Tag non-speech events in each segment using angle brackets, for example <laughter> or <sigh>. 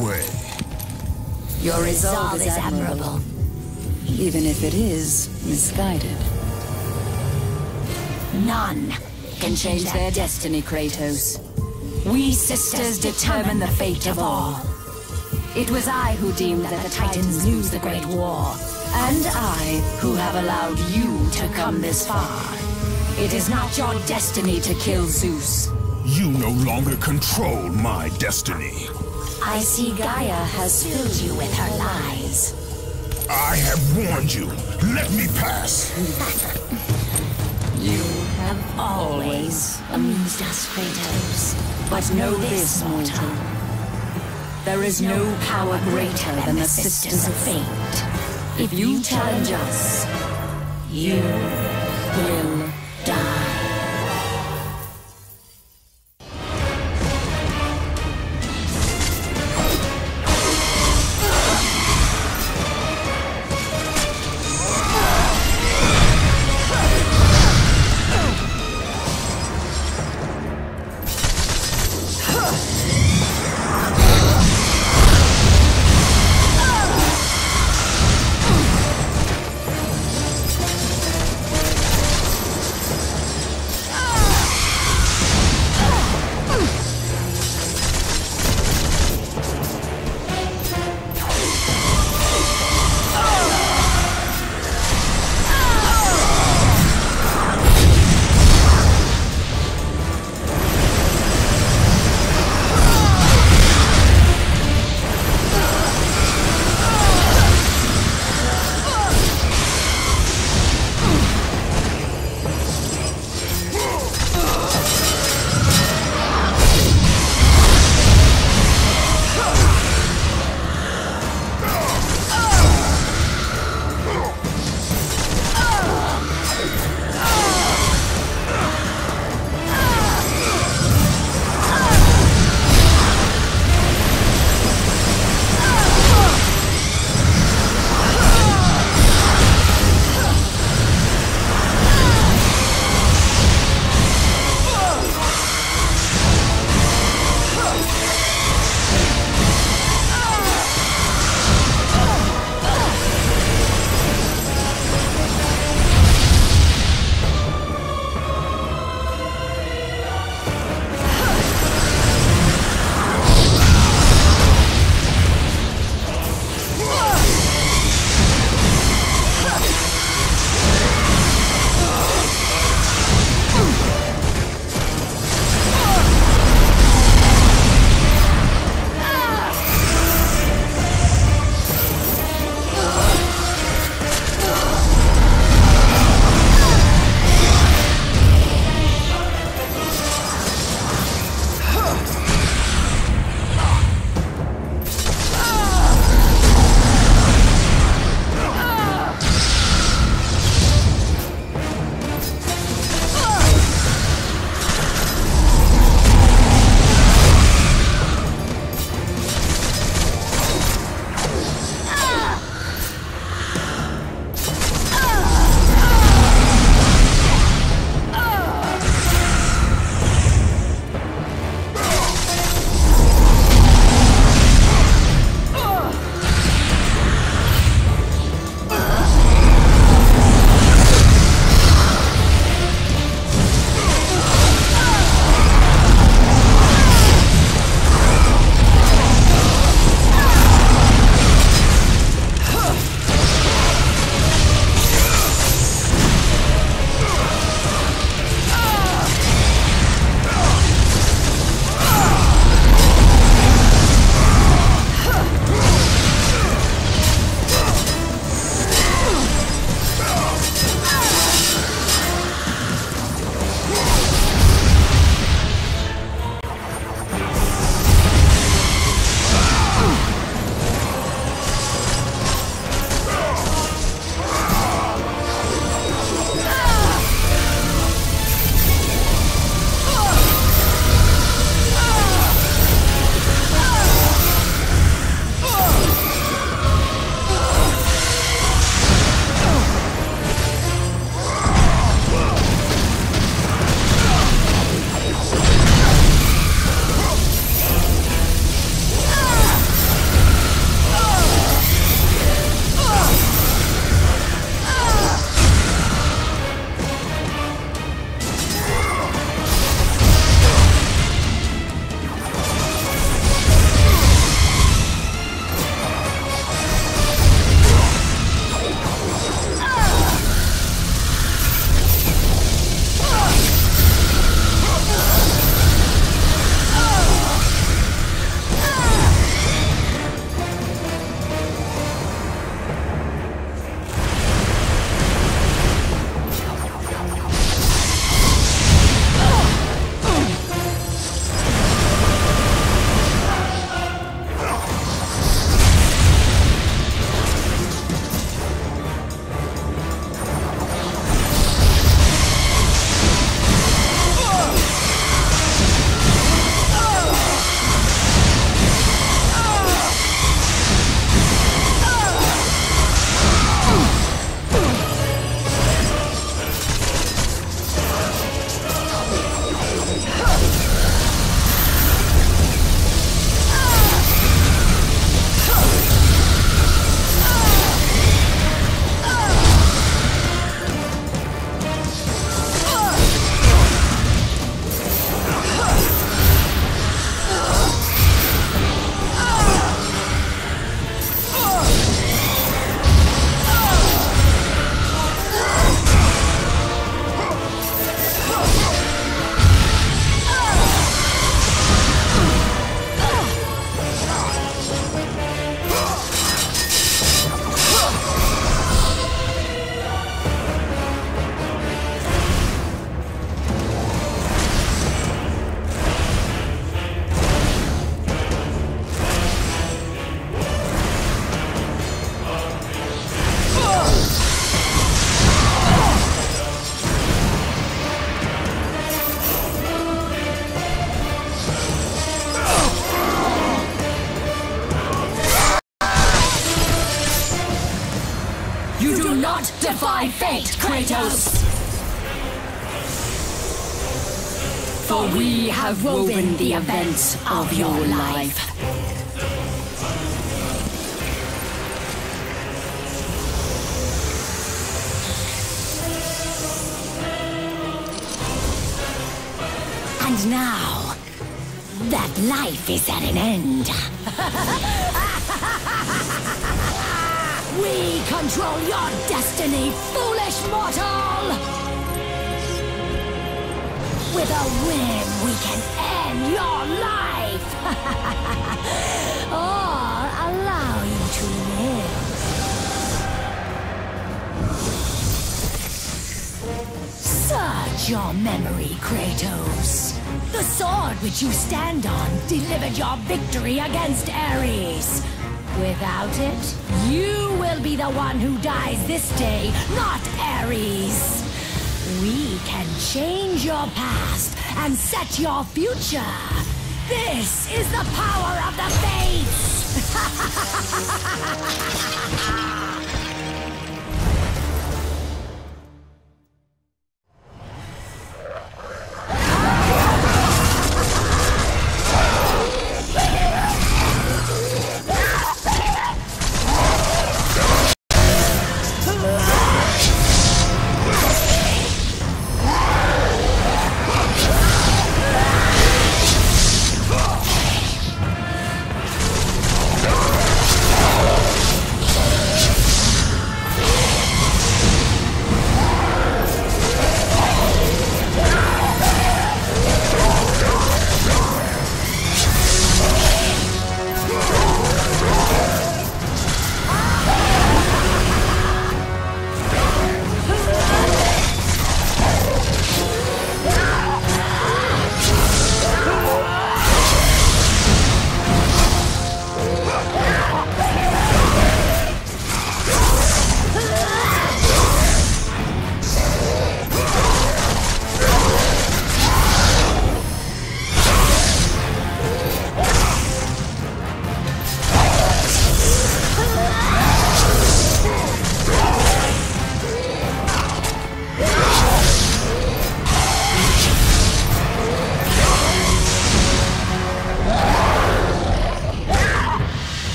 way. Your resolve is admirable. Even if it is misguided. None can change their destiny, Kratos. We sisters determine the fate of all. It was I who deemed that the Titans lose the Great War. And I who have allowed you to come this far. It is not your destiny to kill Zeus. You no longer control my destiny. I see Gaia has filled you with her lies. I have warned you. Let me pass. You have always amused us, Kratos. But know this, mortal. There is no power greater than the Sisters of Fate. If you challenge us, you will die. Thy fate, Kratos! For we have woven the events of your life. And now, that life is at an end. <laughs> we control your destiny, foolish mortal! With a whim, we can end your life! <laughs> or allow you to live. Search your memory, Kratos. The sword which you stand on delivered your victory against Ares. Without it, you will be the one who dies this day, not Ares. We can change your past and set your future. This is the power of the Fates! <laughs>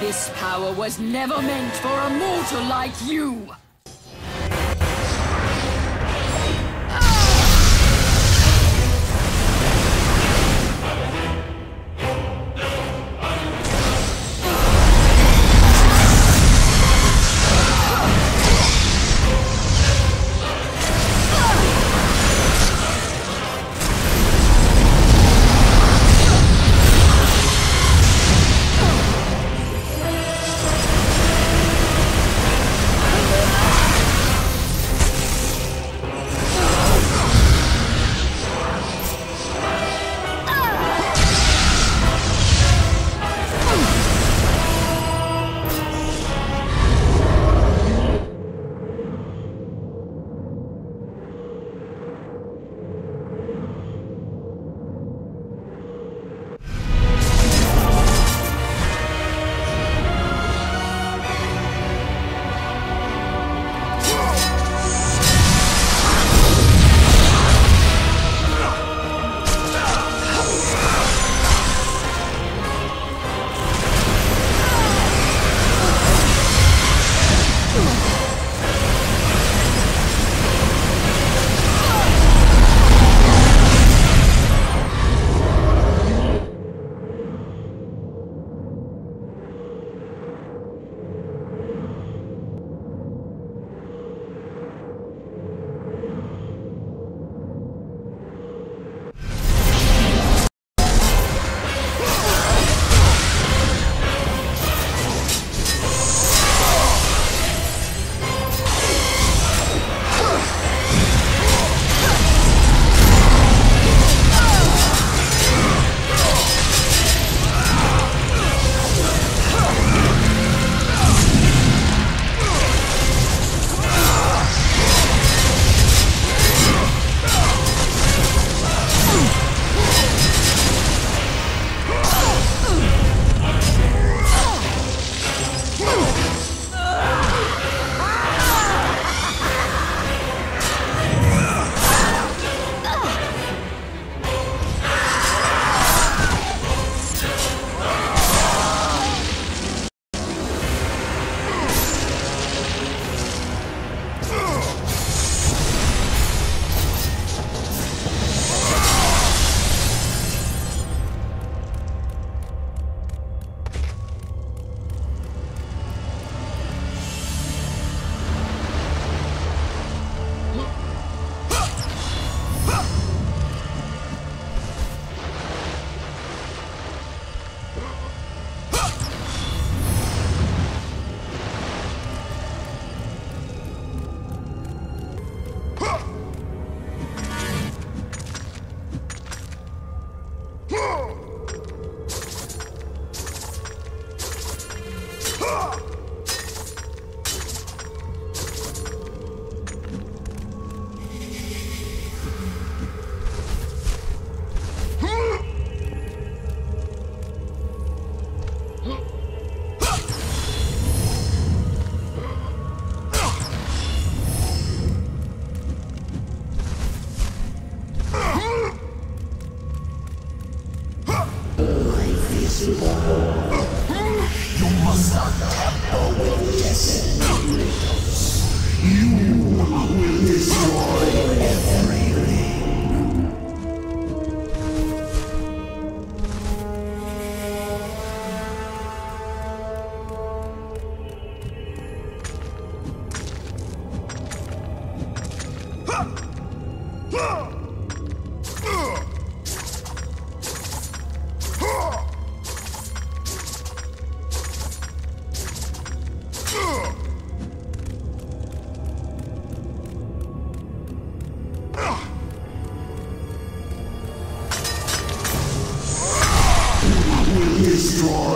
This power was never meant for a mortal like you! strong.